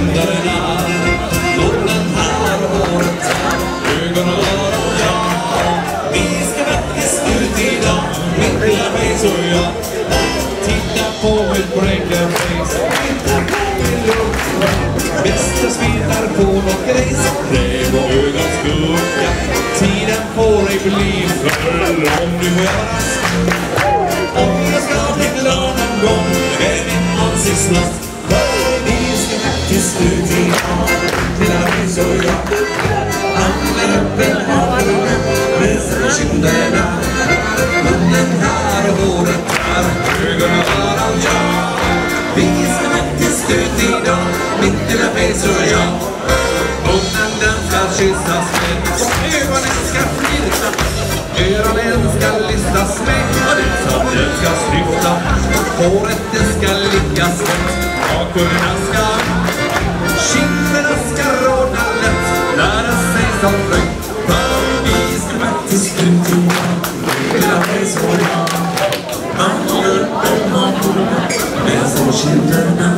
kinderna Munnen här och håret Ögon och öron, ja Vi ska faktiskt ut idag Mitt lilla face och jag Titta på mitt breaker-face Titta på min lucka Bästa smetar på nåt grejs Räv och ögons skugga Tiden får ej bli för lång Nu får jag vara Om jag ska bli glad någon gång Är ditt ansiktsmask Vi till faktiskt i dag, Lilla face och jag Handen öppen har Med små kinderna Munnen här och håret här ögonen var av jag! Vi ska slut i dag Mitt lilla face och jag Munnen den ska kyssas med Och ögonen ska flirta Öronen ska listas med Och den som den ska snyfta Håret det ska ligga snett Kakorna ska Kinderna ska rodna lätt Lära sig som fröjd För vi ska faktiskt ut idag Lilla face och jag om man mannen Med små kinderna